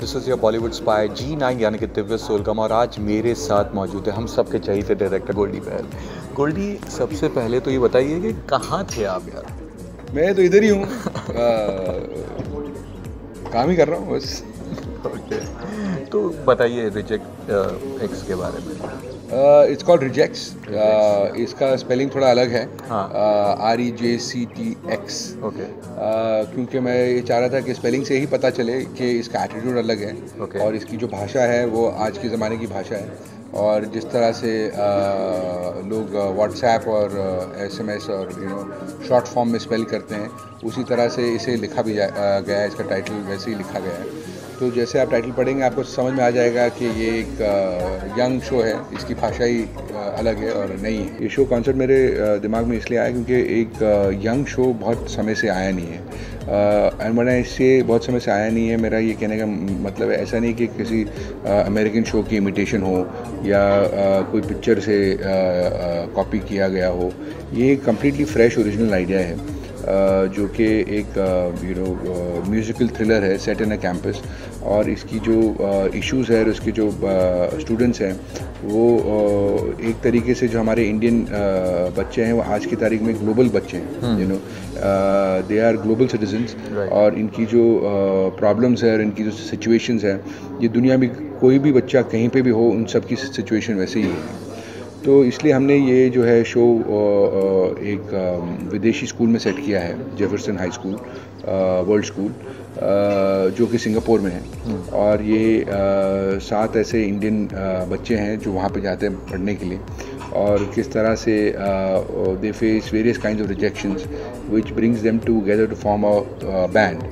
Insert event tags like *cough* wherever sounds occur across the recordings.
This is your Bollywood spy G nine यानी कि दिव्य सोलगम और आज मेरे साथ मौजूद है हम सबके चाहिए थे डायरेक्टर गोल्डी बैल गोल्डी सबसे पहले तो ये बताइए कि कहाँ थे आप यार? मैं तो इधर ही हूँ। *laughs* काम ही कर रहा हूँ बस। ओके तो बताइए रिजेक्ट एक्स के बारे में। इट्स कॉल्ड रिजेक्ट्स इसका स्पेलिंग थोड़ा अलग है। R E J C T X okay क्योंकि मैं ये चाह रहा था कि स्पेलिंग से ही पता चले कि इसका एटीट्यूड अलग है Okay. और इसकी जो भाषा है वो आज के ज़माने की भाषा है। और जिस तरह से uh, लोग व्हाट्सएप और एस एम एस और यू नो शॉर्ट फॉर्म में स्पेल करते हैं उसी तरह से इसे लिखा भी जा, uh, गया है इसका टाइटल वैसे ही लिखा गया है। तो जैसे आप टाइटल पढ़ेंगे, आपको समझ में आ जाएगा कि ये एक यंग शो है। इसकी भाषा ही अलग है और नई है। ये शो कॉन्सेप्ट मेरे दिमाग में इसलिए आया क्योंकि एक यंग शो बहुत समय से आया नहीं है। एंड मैंने इससे बहुत समय से आया नहीं है। मेरा ये कहने का मतलब ऐसा नहीं कि किसी अमेरिकन शो की इमिटेशन हो या कोई पिक्चर से कॉपी किया गया हो। ये कम्प्लीटली फ्रेश ओरिजिनल आइडिया है। जो कि एक यू नो म्यूज़िकल थ्रिलर है सेट इन अ कैंपस और इसकी जो इश्यूज़ है और इसके जो स्टूडेंट्स हैं वो एक तरीके से जो हमारे इंडियन बच्चे हैं वो आज की तारीख में ग्लोबल बच्चे हैं you know they are global citizens और इनकी जो प्रॉब्लम्स है और इनकी जो सिचुएशंस हैं ये दुनिया में कोई भी बच्चा कहीं पे भी हो उन सब की सिचुएशन वैसे ही है। तो इसलिए हमने ये जो है शो एक विदेशी स्कूल में सेट किया है Jefferson high school world school जो कि सिंगापुर में है। और ये सात ऐसे इंडियन बच्चे हैं जो वहाँ पे जाते हैं पढ़ने के लिए। और किस तरह से they face various kind of rejections which brings them together to form a band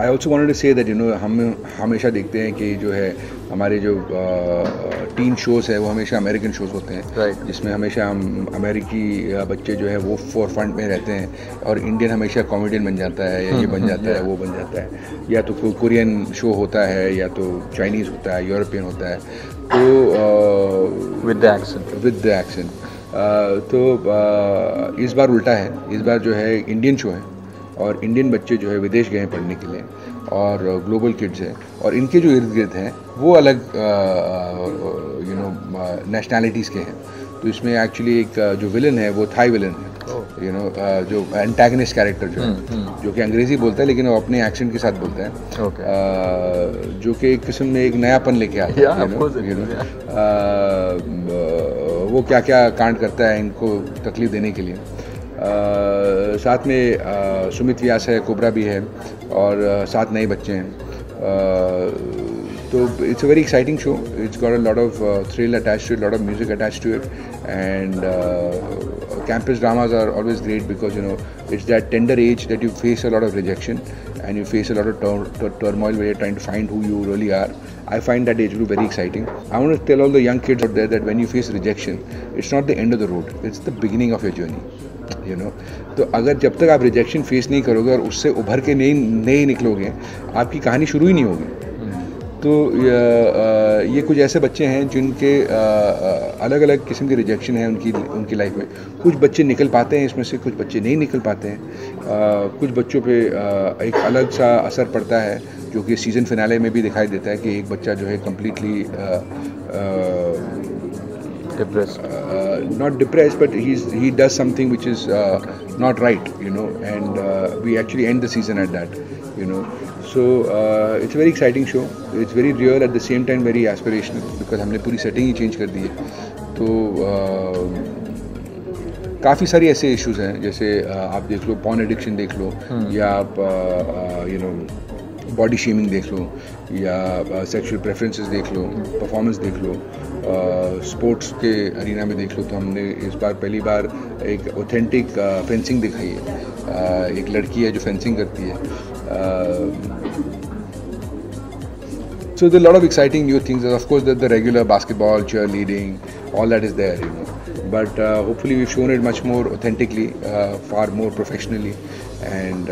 I also want to say that you know हम हमेशा देखते हैं कि जो है हमारे जो टीन शोज़ है वो हमेशा अमेरिकन शोज़ होते हैं। Right. जिसमें हमेशा हम अमेरिकी बच्चे जो है वो फोर फ्रंट में रहते हैं और इंडियन हमेशा कॉमेडियन बन जाता है या ये बन जाता है *laughs* वो बन जाता है। या तो कोई कोरियन शो होता है या तो चाइनीज़ होता है यूरोपियन होता है। तो with the accent with the action तो इस बार उल्टा है। इस बार जो है इंडियन शो है और इंडियन बच्चे जो है विदेश गए हैं पढ़ने के लिए। और ग्लोबल किड्स हैं। और इनके जो इर्द गिर्द हैं वो अलग यू नो नेशनैलिटीज़ के हैं। तो इसमें एक्चुअली एक जो विलन है वो थाई विलन है। यू नो जो एंटेगनिस्ट कैरेक्टर जो है। जो कि अंग्रेज़ी बोलता है लेकिन वो अपने एक्सेंट के साथ बोलता है। जो कि एक किस्म में एक नयापन लेके आता है is, अ, वो क्या क्या कांड करता है इनको तकलीफ़ देने के लिए। साथ में अ, सुमित व्यास है कोबरा भी है और अ, सात नए बच्चे हैं अ, तो it's a very exciting show it's got a lot of thrill attach to it lot of music attach to it and campus dramas are always great because you know it's that tender age that you face a lot of rejection and you face a lot of tur- tur- turmoil where you're trying to find who you really are i find that age group very exciting i want to tell all the young kids out there that when you face rejection it's not the end of the road it's the beginning of your journey You know तो अगर जब तक आप rejection face नहीं करोगे और उससे उभर के नहीं नहीं निकलोगे आपकी कहानी शुरू ही नहीं होगी। तो ये, कुछ ऐसे बच्चे हैं जिनके अलग अलग किस्म के रिजेक्शन हैं उनकी उनकी लाइफ में। कुछ बच्चे निकल पाते हैं इसमें से कुछ बच्चे नहीं निकल पाते हैं। कुछ बच्चों पे एक अलग सा असर पड़ता है जो कि सीज़न फिनाले में भी दिखाई देता है कि एक बच्चा जो है completely depress uh, not depressed, but he's he does something which is uh, not right, you know, and uh, we actually end the season at that, you know. So uh, it's a very exciting show. It's very real at the same time very aspirational because हमने पूरी setting ही change कर दी है. तो uh, काफ़ी सारी ऐसे issues हैं जैसे आप देख लो पॉन एडिक्शन देख लो या आप यू नो बॉडी शेमिंग देख लो या सेक्सुअल प्रेफरेंसेस देख लो परफॉर्मेंस देख लो स्पोर्ट्स के अरिना में देख लो तो हमने इस बार पहली बार एक ऑथेंटिक फेंसिंग दिखाई है। एक लड़की है जो फेंसिंग करती है। So the lot of exciting new things of course the regular basketball cheerleading all that is there you know but hopefully we shown it much more authentically far more professionally and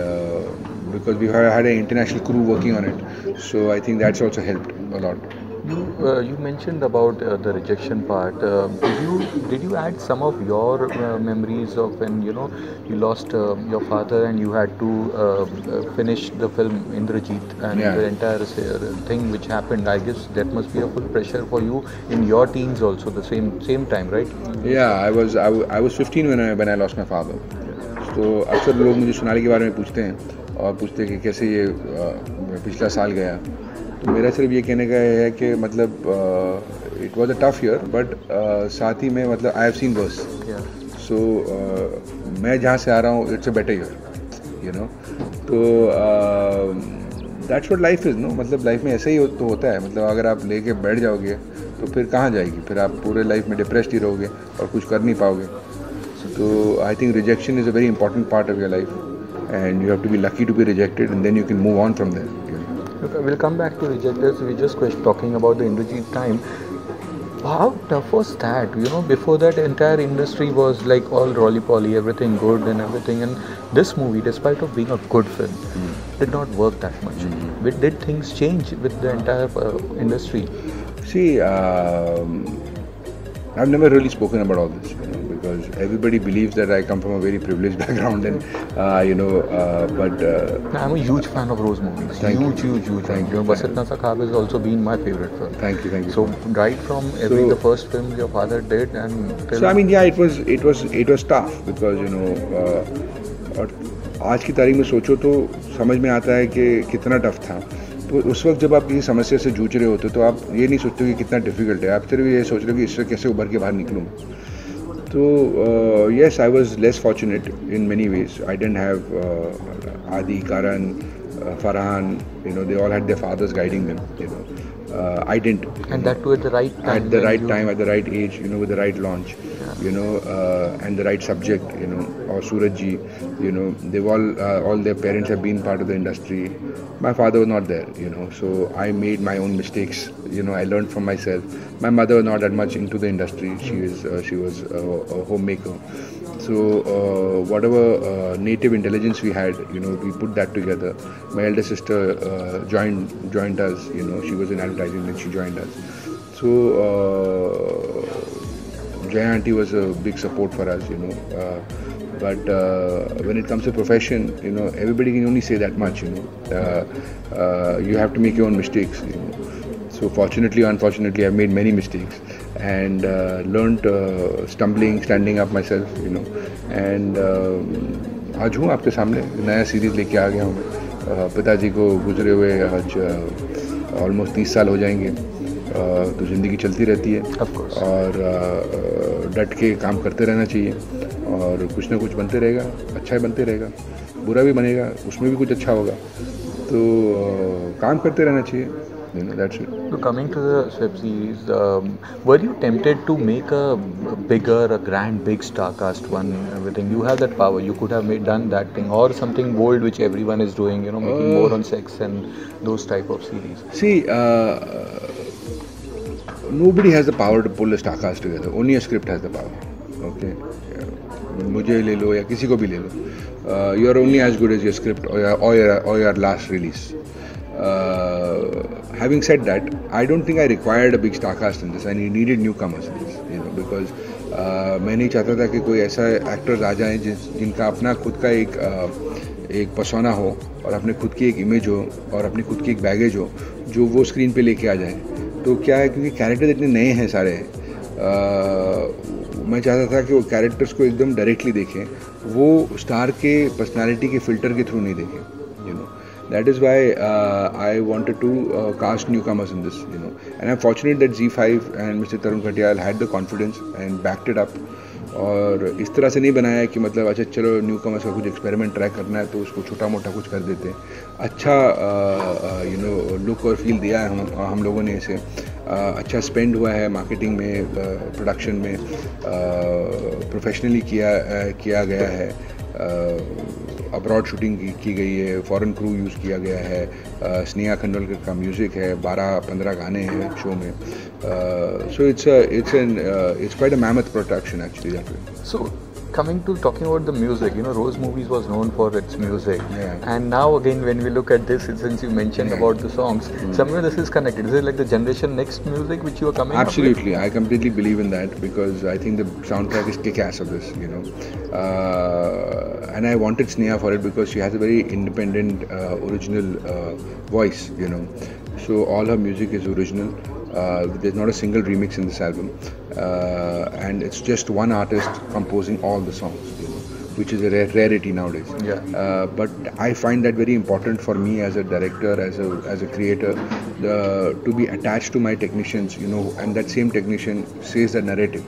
because we had a international crew working on it so I think that's also help a lot You uh, you mentioned about uh, the rejection part. Uh, did you did you add some of your uh, memories of when you know you lost uh, your father and you had to uh, uh, finish the film Indrajit and Yeah. the entire uh, thing which happened? I guess that must be a full pressure for you in your teens also the same same time, right? Yeah, I was I, wa- I was 15 when I when I lost my father. तो अक्सर लोग मुझे सोनाली के बारे में पूछते हैं और पूछते हैं कि कैसे ये अ, पिछला साल गया तो मेरा सिर्फ़ ये कहने का है कि मतलब it was a tough year but साथ ही में मतलब I have seen worse so मैं जहाँ से आ रहा हूँ it's a better year you know तो that's what life is no मतलब लाइफ में ऐसे ही हो, तो होता है. मतलब अगर आप लेके बैठ जाओगे तो फिर कहाँ जाएगी? फिर आप पूरे लाइफ में डिप्रेस्ड ही रहोगे और कुछ कर नहीं पाओगे. तो I think rejection is a very important part of your life and you have to be lucky to be rejected and then you can move on from there Look, we'll come back to rejectors. We just talking about the Indrajit time. How tough was that? You know, before that, entire industry was like all rolly poly, everything good and everything. And this movie, despite of being a good film, did not work that much. But did things change with the entire uh, industry? See, um, I've never really spoken about all this, because everybody believes that I come from a very privileged background, and uh, you know, uh, but uh, I'm a huge fan of Rose movies. Thank huge, you. huge, huge. Thank fan. you. Basit Nasa Khab has also been my favorite film. thank you, thank you. So right from every So- the first film your father did and till So I mean, yeah, it was it was it was tough because you know, uh, और आज की तारीख में सोचो तो समझ में आता है कि कितना टफ था तो उस वक्त जब आप किसी समस्या से जूझ रहे होते तो आप ये नहीं सोचते कि कितना डिफ़िकल्ट है आप सिर्फ़ ये सोच रहे हो कि इससे कैसे उभर के बाहर निकलूँ So uh, yes, I was less fortunate in many ways. I didn't have uh, Adi, Karan, uh, Farhan. You know, they all had their fathers guiding them. You know, uh, i didn't and that too at the right time. at the right you- time, at the right age, you know, with the right launch, you know, uh, and the right subject, you know, or Suraj you know, they've all, uh, all their parents have been part of the industry. My father was not there, you know, so I made my own mistakes, you know, I learned from myself. My mother was not that much into the industry. She was, uh, she was a, a homemaker. So uh, whatever uh, native intelligence we had, you know, we put that together. My elder sister uh, joined joined us. You know, she was in advertising, then she joined us. So Jaya auntie was a big support for us. You know, uh, but uh, when it comes to profession, you know, everybody can only say that much. You know, uh, you have to make your own mistakes. You know. So fortunately, or unfortunately, I've made many mistakes and uh, learned uh, stumbling, standing up myself, you know. And um, आज हूँ आपके सामने नया series लेके आ गया हूँ। uh, पिताजी को गुजरे हुए आज ऑलमोस्ट तीस साल हो जाएँगे। uh, तो ज़िंदगी चलती रहती है. और uh, डट के काम करते रहना चाहिए। और कुछ ना कुछ बनते रहेगा अच्छा ही बनते रहेगा। बुरा भी बनेगा उसमें भी कुछ अच्छा होगा। तो uh, काम करते रहना चाहिए। you know that's it So coming to the web series, um, were you tempted to make a bigger, a grand, big star cast one? Everything you have that power. You could have made done that thing or something bold, which everyone is doing. You know, making Uh, more on sex and those type of series. See, uh, nobody has the power to pull a star cast together. Only a script has the power. Okay. मुझे ले लो या किसी को भी ले लो you are only as good as your script और your last release having said that, I don't think I required a big star cast in this. I needed newcomers in this, you know, because uh, मैं नहीं चाहता था कि कोई ऐसा actors आ जाएँ जिन जिनका अपना खुद का एक uh, एक पसोना हो और अपने खुद की एक इमेज हो और अपनी खुद की एक बैगेज हो जो वो स्क्रीन पे लेके आ जाए। तो क्या है क्योंकि कैरेक्टर इतने नए हैं सारे uh, मैं चाहता था कि वो कैरेक्टर्स को एकदम डायरेक्टली देखें। वो स्टार के पर्सनालिटी के फ़िल्टर के थ्रू नहीं देखें। That is why uh, I wanted to uh, cast newcomers in this, you know. And I'm fortunate that Z5 and Mr. Tarun Khatiyal had the confidence and backed it up. और इस तरह से नहीं बनाया कि मतलब अच्छा चलो न्यू कमर्स का कुछ एक्सपेरिमेंट ट्राई करना है तो उसको छोटा मोटा कुछ कर देते हैं अच्छा यू नो लुक और फील दिया है हम हम लोगों ने इसे आ, अच्छा स्पेंड हुआ है मार्केटिंग में प्रोडक्शन में प्रोफेशनली किया आ, किया गया है अब्रॉड शूटिंग की, गई है फॉरेन क्रू यूज़ किया गया है स्नेहा खंडोलकर का म्यूज़िक है बारह पंद्रह गाने हैं शो में। So it's it's an it's quite a mammoth production actually so coming to talking about the music, you know, Rose Movies was known for its music, Yeah. and now again when we look at this, since you mentioned Yeah. about the songs, somewhere this is connected. Is it like the generation next music which you are coming? Absolutely, I completely believe in that because I think the soundtrack is kick-ass of this, you know. Uh, and I wanted Sneha for it because she has a very independent, uh, original uh, voice, you know. So all her music is original. Uh, there's not a single remix in this album, uh, and it's just one artist composing all the songs, you know, which is a rare, rarity nowadays. Yeah. Uh, but I find that very important for me as a director, as a as a creator, the, to be attached to my technicians, you know, and that same technician says the narrative.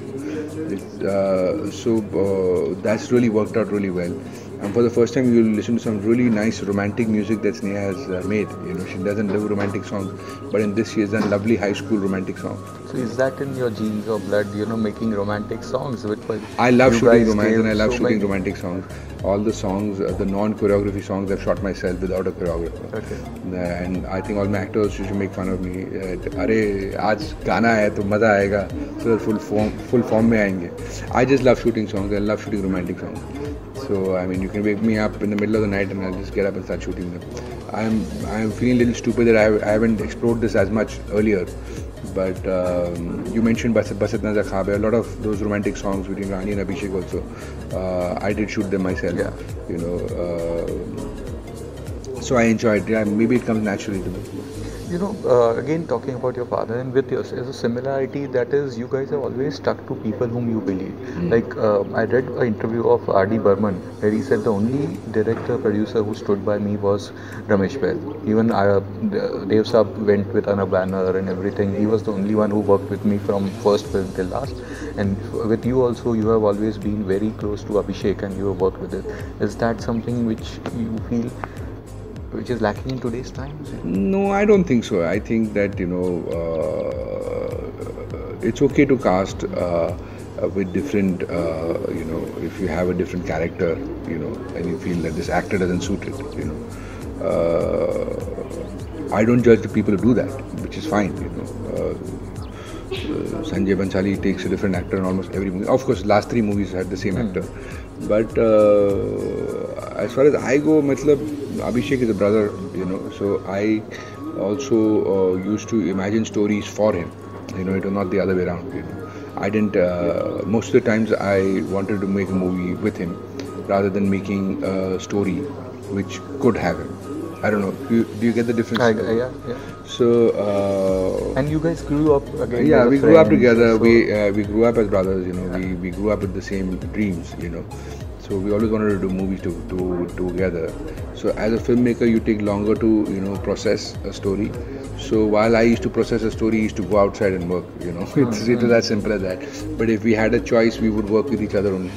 It, uh, so uh, that's really worked out really well. And for the first time, you'll listen to some really nice romantic music that Sneha has uh, made. You know, she doesn't love romantic songs, but in this, she has done lovely high school romantic songs. So is that in your genes or blood? You know, making romantic songs with. I love you shooting guys romance and gave I love so shooting many- romantic songs. All the songs, uh, the non-choreography songs, I've shot myself without a choreographer. Okay. And I think all my actors used to make fun of me. Uh, अरे आज गाना है तो मज़ा आएगा so full form full form में आएंगे. I just love shooting songs. I love shooting romantic songs. so I mean, you can wake me up in the middle of the night and I'll just get up and start shooting them. I'm I'm feeling a little stupid that I, I haven't explored this as much earlier. But um, you mentioned Basat Bas Itna Sa Khwab Hai, a lot of those romantic songs between Rani and Abhishek also. Uh, I did shoot them myself. Yeah. You know. Uh, so I enjoyed. Yeah, maybe it comes naturally to me. You know, uh, again talking about your father and with yours, is a similarity that is you guys have always stuck to people whom you believe. Like uh, I read an interview of R.D. Burman where he said the only director producer who stood by me was Ramesh Behl. Even uh, Dev Saab went with on a banner and everything. He was the only one who worked with me from first film till last. And with you also, you have always been very close to Abhishek and you have worked with it. Is that something which you feel? Which is lacking in today's times? No, I don't think so. I think that you know uh, it's okay to cast uh, uh, with different. Uh, you know, if you have a different character, you know, and you feel that this actor doesn't suit it, you know. Uh, I don't judge the people who do that, which is fine. You know. Uh, Sanjay Bhansali takes a different actor in almost every movie. Of course, last three movies had the same actor. But uh, as far as I go, matlab, Abhishek is a brother, you know. So I also uh, used to imagine stories for him. You know, it was not the other way around. You know, I didn't. Uh, most of the times, I wanted to make a movie with him rather than making a story which could have him. I don't know. Do you, do you get the difference? I, I- yeah, yeah. So. Uh, And you guys grew up again. yeah, we grew up together. so- we uh, we grew up as brothers. You know, we, we grew up with the same dreams. You know, so we always wanted to do movies to, to, together. So as a filmmaker, you take longer to you know process a story. So while I used to process a story, he used to go outside and work. You know, *laughs* it's it was mm-hmm. as simple as that. But if we had a choice, we would work with each other only.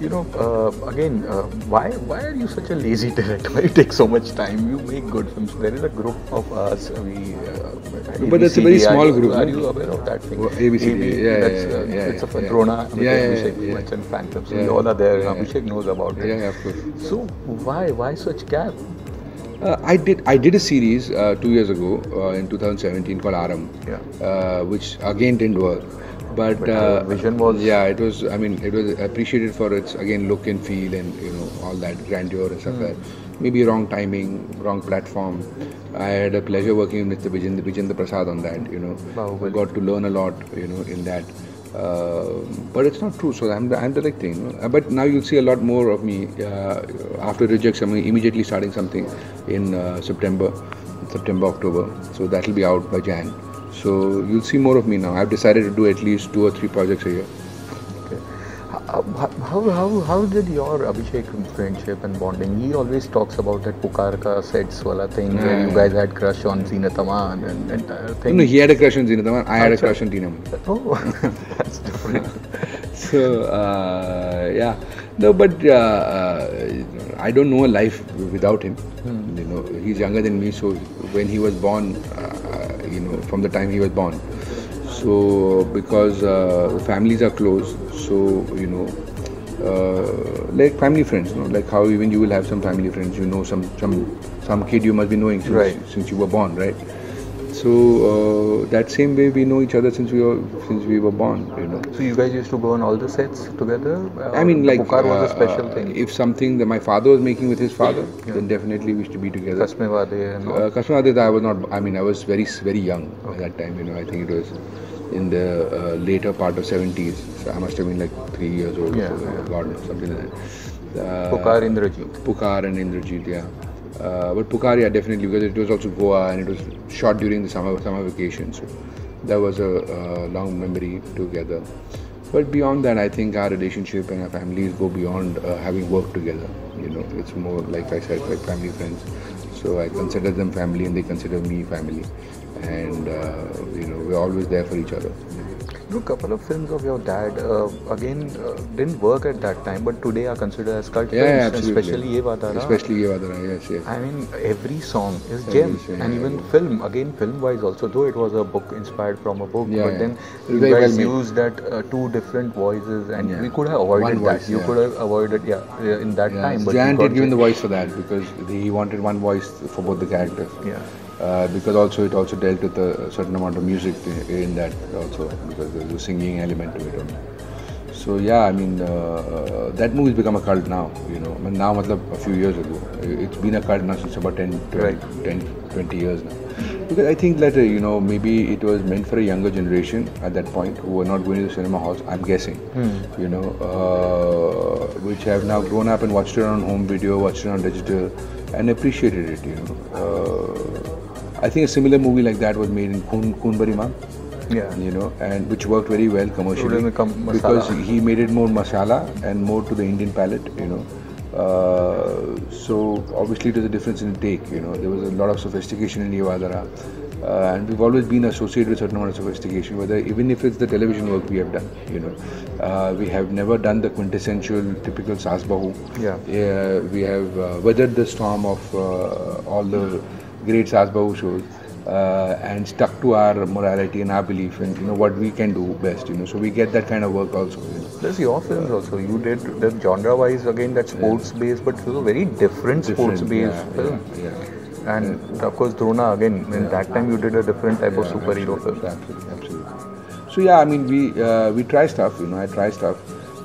You know, uh, again, uh, why why are you such a lazy *laughs* director? Why you take so much time? You make good films. There is a group of us. We. Uh, But it's a very small you- group, Are you aware of that thing? ABCD, yeah, that's, yeah, uh, yeah, It's a. Drona, Yeah, yeah, Abhishek yeah. Bachchan fan club. So Yeah, we all are there. yeah, Abhishek knows about it. Yeah, yeah, of course. So why why such gap? Uh, I did I did a series uh, two years ago uh, in 2017 called Aarambh, Yeah. uh, which again didn't work. But, But the uh, vision was- yeah, it was. I mean, it was appreciated for its again look and feel and you know all that grandeur and stuff. like that. Maybe wrong timing, wrong platform. I had a pleasure working with Mr. Vijay, Vijayendra Prasad on that. You know, Bahubali. got to learn a lot. You know, in that. Uh, but it's not true. So I'm I'm directing. You know? Uh, But now you'll see a lot more of me uh, after REJCTX. I'm immediately starting something in uh, September, September October. So that'll be out by Jan. So you'll see more of me now. I've decided to do at least two or three projects a year. Okay. How, how, how, how did your Abhishek friendship and bonding? He always talks about that Pukarka sets wala thing where you guys had crush on Zeenat Aman and entire thing. No, he had a crush on Zeenat Aman. I had a crush on Tina Munim. Oh, *laughs* that's different. *laughs* So uh, yeah, no, but uh, uh, I don't know a life without him. You know, he's younger than me, so when he was born, uh, you know, from the time he was born. So because uh, the families are close, so you know, uh, like family friends, no? like how even you will have some family friends, you know, some some some kid you must be knowing since, Right. since you were born, right? So uh, that same way we know each other since we were since we were born. You know. So you guys used to go on all the sets together? Uh, I mean, like Pukar was a uh, special thing. If something that my father was making with his father, Yeah. then definitely we used to be together. Kasme Vaade and. Uh, I was not. I mean, I was very very young at that time. You know, I think it was in the uh, later part of 70s. So I must have been like three years old. Yeah, or so. God something like that. Uh, Pukar Indrajit. Pukar and Indrajit, yeah. Uh, but Pukar, yeah, definitely because it was also Goa and it was shot during the summer summer vacation, so that was a uh, long memory together. But beyond that, I think our relationship and our families go beyond uh, having worked together. You know, it's more like I said, like family friends. So I consider them family, and they consider me family, and uh, you know, we're always there for each other. Know, couple of films of your dad uh, again uh, didn't work at that time, but today are considered as cult Yeah, films, absolutely. especially Ye Vaada Raha. Especially Ye Vaada Raha, yes, yes. I mean, every song is Every gems, song, and yeah, even yeah. film again, film-wise also. Though it was a book inspired from a book, Yeah, but yeah. then you guys well used that uh, two different voices, and Yeah. we could have avoided One that. voice, You yeah. could have avoided, yeah, yeah, in that Yeah, time. But Jan did give him the voice for that because he wanted one voice for both the characters. Yeah. Uh, because also it also dealt with a certain amount of music in, that also because there's a singing element to it. So yeah, I mean uh, that movie's become a cult now. You know, I mean, now matlab, a few years ago. It's been a cult now since about 10, 20, Right. 10, 20 years now. Because I think that uh, you know maybe it was meant for a younger generation at that point who were not going to the cinema halls. I'm guessing, you know, uh, which have now grown up and watched it on home video, watched it on digital, and appreciated it. You know, uh, I think a similar movie like that was made in Kun Kun Bari Yeah. you know, and which worked very well commercially because he made it more masala and more to the Indian palate, you know. Uh, so obviously was a difference in take, you know. There was a lot of sophistication in Ye Vaada Raha. Uh, and we've always been associated with certain amount of sophistication, whether even if it's the television work we have done, you know, uh, we have never done the quintessential typical Saas Bahu. Yeah. Yeah, we have uh, weathered the storm of uh, all the great Saas Bahu shows uh, and stuck to our morality and our belief and you know what we can do best. You know, so we get that kind of work also. You know. There's your films also. You did the genre-wise again that sports-based, but it was a very different, Different, sports-based yeah, film. Yeah, yeah. And of course, Drona again. In that time, you did a different type of superhero absolutely, film. Absolutely, absolutely. So yeah, I mean, we uh, we try stuff. You know, I try stuff.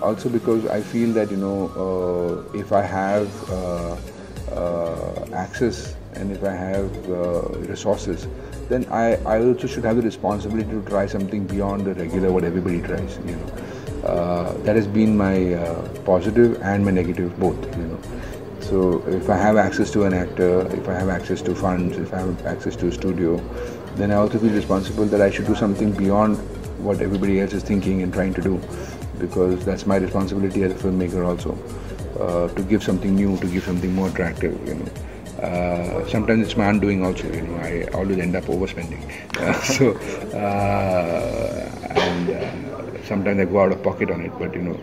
Also because I feel that you know, uh, if I have uh, uh, access and if I have uh, resources, then I, I also should have the responsibility to try something beyond the regular what everybody tries. You know, uh, that has been my uh, positive and my negative both. You know. So if I have access to an actor, if I have access to funds, if I have access to a studio, then I also feel responsible that I should do something beyond what everybody else is thinking and trying to do, because that's my responsibility as a filmmaker also, uh, to give something new, to give something more attractive. You know, uh, sometimes it's my undoing also. You know, I always end up overspending. *laughs* Uh, so uh, and uh, sometimes I go out of pocket on it, but you know.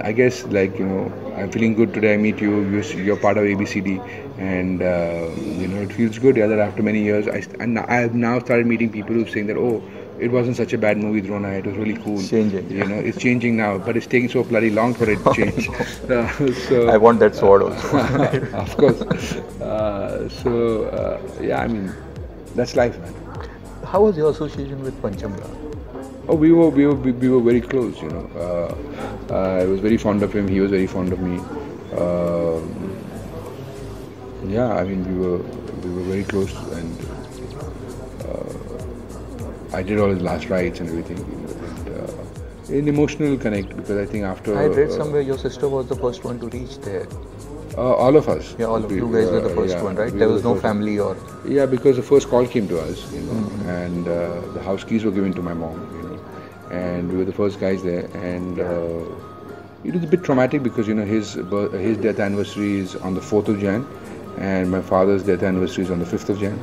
I guess like you know I'm feeling good today. I meet you. You're, part of ABCD, and uh, you know it feels good. Yeah, that after many years, I and I have now started meeting people who are saying that oh, it wasn't such a bad movie, Drona. It was really cool. It's changing. You know, it's changing now, but it's taking so bloody long for it to change. *laughs* *laughs* Uh, so I want that sword also. *laughs* of course. Uh, so uh, yeah, I mean that's life, man. How was your association with Panchamda? Oh, we were we were we were very close. You know, uh, I was very fond of him. He was very fond of me. Um yeah, I mean, we were we were very close, and uh, I did all his last rites and everything. You know, and, uh, an emotional connect because I think after I read uh, somewhere your sister was the first one to reach there. uh, all of us. Yeah, all of you guys were the uh, first yeah, one, right? we There was the no first- family or. Yeah, because the first call came to us, you know, Mm-hmm. and uh, the house keys were given to my mom, you know, and we were the first guys there, and uh, it was a bit traumatic because you know his his death anniversary is on the fourth of Jan, and my father's death anniversary is on the fifth of Jan,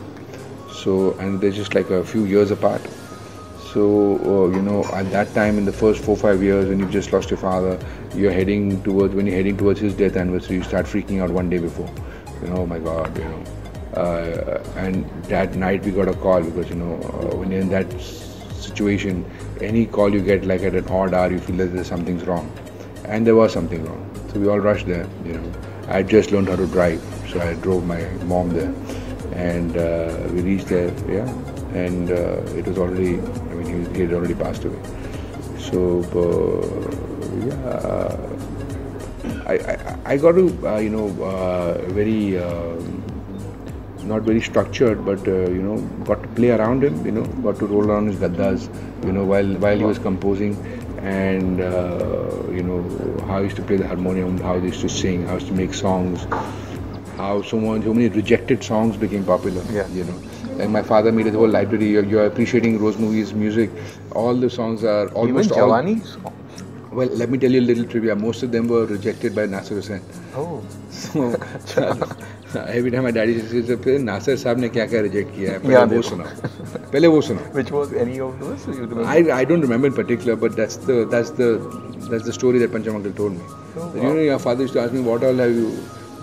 so and they're just like a few years apart. So uh, you know, at that time, in the first four five years, when you've just lost your father, you're heading towards when you're heading towards his death anniversary, you start freaking out one day before. You know, oh my God, you know. Uh, and that night we got a call because you know uh, when you're in that situation, any call you get like at an odd hour, you feel that there's something's wrong, and there was something wrong. So we all rushed there. You know, I just learned how to drive, so I drove my mom there, and uh, we reached there. Yeah, and uh, it was already. He, he had already passed away. So uh, yeah, I, I I got to uh, you know uh, very. Um, not very structured, but uh, you know, got to play around him. You know, got to roll around his gaddas. You know, while while he was composing, and uh, you know how he used to play the harmonium, how they used to sing, how he used to make songs, how someone so many rejected songs became popular. Yeah. You know And my father made a whole library. You're, you're appreciating Rose Movie's music. All the songs are Even almost all. Jawani song. Well, let me tell you a little trivia. Most of them were rejected by Nasir Hussain. Oh. *laughs* So, *laughs* every time my daddy says, "फिर नासिर साहब ने क्या क्या reject किया है पहले याद वो है। सुनाओ पहले वो सुनाओ Which was any of those? You remember? I, I don't remember in particular, but that's the that's the that's the story that Pancham uncle told me. Oh, That, You know, your father used to ask me, "What all have you?"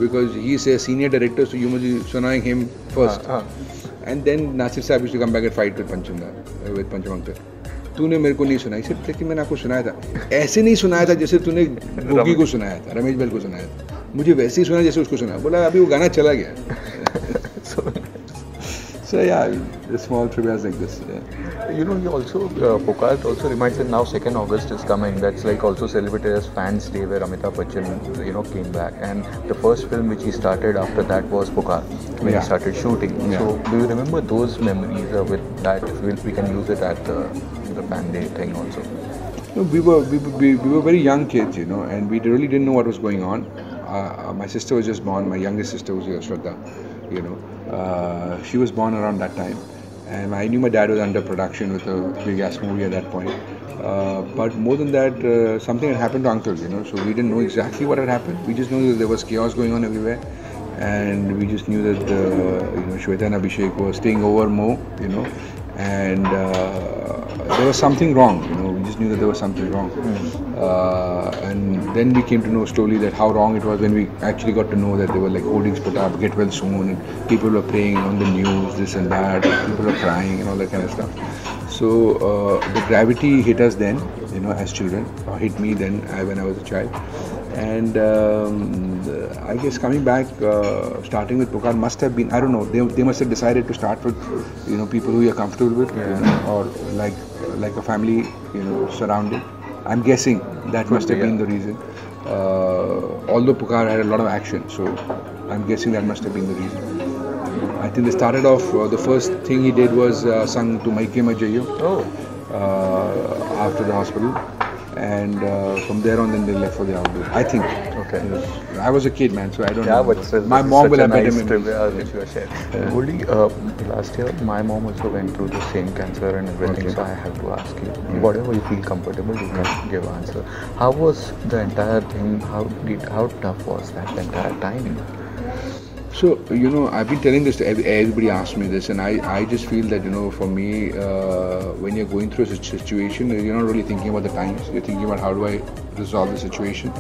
Because he's a senior director, so you must be sonaying him first. हाँ, And And then Nasir sahab to come back and fight with Panchamda with पंचमंकर तूने मेरे को नहीं सुनाई, सिर्फ़ लेकिन मैंने आपको सुनाया था। ऐसे नहीं सुनाया था जैसे तूने रोगी को सुनाया था रमेश बैल को सुनाया था। मुझे वैसे ही सुना जैसे उसको सुना बोला, अभी वो गाना चला गया। So yeah small trivias like this you know, he also, uh, Pukar also reminds me now 2nd August is coming. That's like also celebrated as Fans Day where Amitabh Bachchan, you know, came back. And the first film which he started after that was Pukar when Yeah. he started shooting. Yeah. So, do you remember those memories uh, with that? We, we can use it at the, the Fan Day thing also. No, we were we, we, we were very young kids, you know, and we really didn't know what was going on. Uh, my sister was just born. My youngest sister was here, Shraddha, you know. Uh, she was born around that time, and I knew my dad was under production with a big ass movie at that point. Uh, but more than that, uh, something had happened to uncle, you know. So we didn't know exactly what had happened. We just knew that there was chaos going on everywhere, and we just knew that uh, you know Shweta and Abhishek were staying over more, you know, and uh, there was something wrong, you know. We just knew that there was something wrong, uh, and then we came to know slowly that how wrong it was when we actually got to know that there were like hoardings put up, get well soon, and people were praying on the news, this and that, people were crying and all that kind of stuff. So uh, the gravity hit us then, you know, as children, or hit me then when I was a child. And um, I guess coming back, uh, starting with Pukar must have been, I don't know, they, they must have decided to start with, you know, people who you're comfortable with, you know, or like like a family, you know, surrounded. I'm guessing that must have be, been the reason. Uh, although Pukar had a lot of action, so I'm guessing that must have been the reason. I think they started off, uh, the first thing he did was uh, sung to Maike Majayo Oh. uh, after the hospital. And uh, from there on, then they left for the outdoor. I think. Okay. Yes. I was a kid, man, so I don't Yeah, know. but still, my mom will have better nice memories. trivia which you are sharing. Uh, last year my mom also went through the same cancer and everything, Okay. so I have to ask you, whatever you feel comfortable, you can give answer. How was the entire thing? How did how tough was that entire time? So, you know, I've been telling this to everybody asks me this, and I, I just feel that, you know, for me, uh, when you're going through a situation, you're not really thinking about the times, you're thinking about how do I resolve the situation.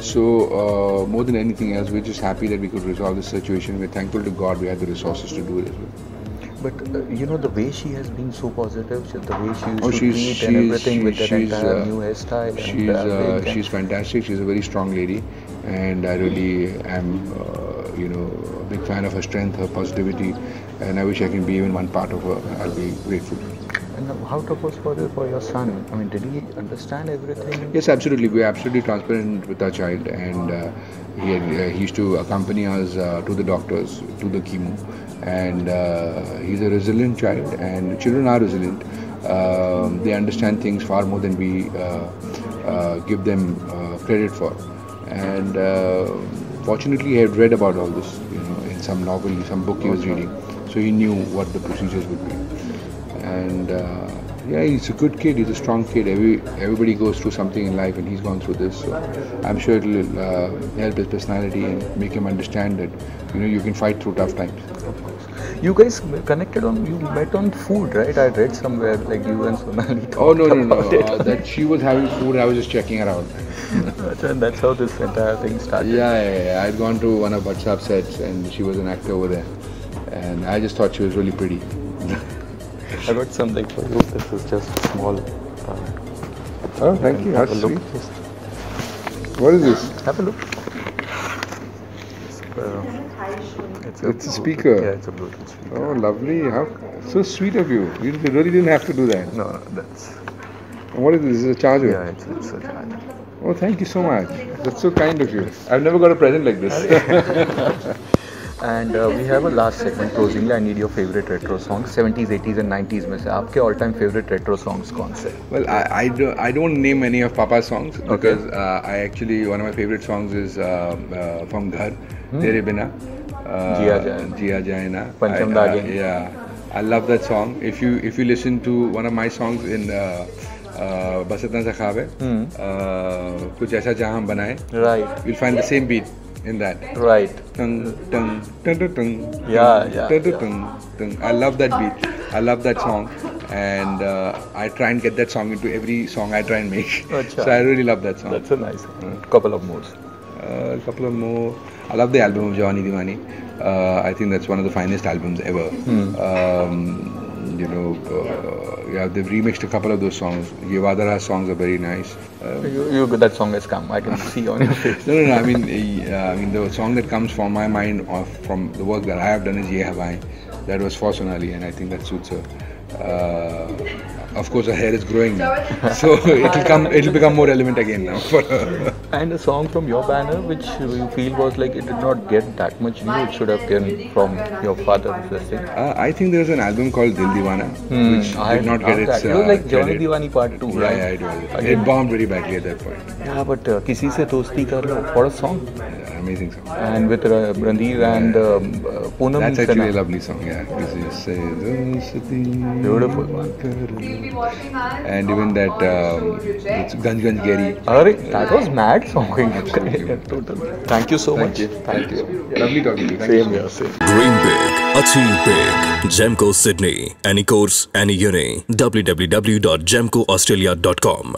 So, uh, more than anything else, we're just happy that we could resolve the situation. We're thankful to God we had the resources to do it as well. But uh, you know the way she has been so positive, she- the way she used Oh, to she's- and everything with that entire uh, new hairstyle and She's uh, wig she's fantastic. She's a very strong lady, and I really am, uh, you know, a big fan of her strength, her positivity, and I wish I can be even one part of her. I'll be grateful. And how tough was for you for your son? I mean, did he understand everything? Yes, absolutely. We're absolutely transparent with our child, and uh, he, had, uh, he used to accompany us uh, to the doctors, to the chemo, and uh, he's a resilient child. And children are resilient. Um, they understand things far more than we uh, uh, give them uh, credit for. And uh, fortunately, he had read about all this, you know, in some novel, some book he was reading, so he knew what the procedures would be and uh, yeah, he's a good kid. He's a strong kid. Every everybody goes through something in life, and he's gone through this. So I'm sure it'll uh, help his personality and make him understand that you know you can fight through tough times. You guys connected on, you met on food, right? I read somewhere like you and Sonali. Oh no no no! Uh, that she was having food. I was just checking her out. *laughs* and that's how this entire thing started. Yeah, yeah, yeah. I'd gone to one of WhatsApp sets, and she was an actor over there, and I just thought she was really pretty. *laughs* I got something for you. This is just small. Uh, Oh, thank you. have That's a look. What is this? have a look. Uh, It's It's a speaker. Yeah, it's a Bluetooth speaker. Oh, lovely. How so sweet of you. You really didn't have to do that. No, no, that's And what is this? Is it a charger? yeah, it's, it's a charger. Oh, thank you so much. That's so kind of you. I've never got a present like this. *laughs* And uh, we have a last segment closingly. I need your favorite retro songs, 70s, 80s and 90s में से आपके all time favorite retro songs कौन से? well, I, I, do, I don't name any of Papa's songs because uh, I actually, one of my favorite songs is uh, uh, from Ghar, Tere Bina. Uh, Jiya Jaye. Jiya Jaye Na. Pancham I- uh, Dage. Yeah. I love that song. If you if you listen to one of my songs in uh, uh, बस इतना सा ख्वाब है uh, कुछ ऐसा जहाँ हम बनाए Right, you'll find the same beat in that right. tung tung tung tung tung Yeah, yeah, tung, yeah. tung, tung. I love that beat. I love that song, and uh, I try and get that song into every song I try and make. *laughs* Acha. So I really love that song. That's a nice one. Couple of more. Uh, a couple of more. I love the album of Jawani Diwani. Uh, I think that's one of the finest albums ever. Um, you know, uh, yeah, they've remixed a couple of those songs. Ye Vaada Raha songs are very nice. Uh, You, you, that song has come. I can *laughs* see on your face. no, no, no. I mean, uh, I mean, the song that comes from my mind of, from the work that I have done is Ye Hawai. That was for Sonali, and I think that suits her. Uh, of course, her hair is growing now, so *laughs* it'll come. It'll become more relevant again now for her and a song from your banner which you feel was like it did not get that much view. It should have been from your father. uh, i think there's an album called dil diwana hmm. which I did not get its uh, it was like uh, jawani diwani part 2 yeah, right? yeah it was. It bombed very badly at that point. Yeah but uh, kisi se dosti kar lo for a song. Yeah, amazing song. And with uh, Randhir and um, uh, Poonam That's actually Sinha. a lovely song. Yeah, this is say, Beautiful And even that um, it's Ganj Ganj Geri. Arre, that was mad song. *laughs* totally. Thank you so much. Thank you. Thank you. Lovely talking to you. Thank Same you. here, same. Dream big, achieve big. Gemco Sydney. Any course, any uni. www.gemcoaustralia.com.